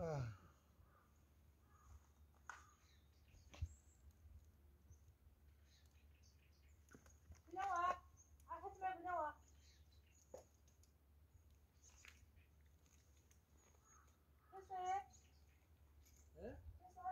Ah.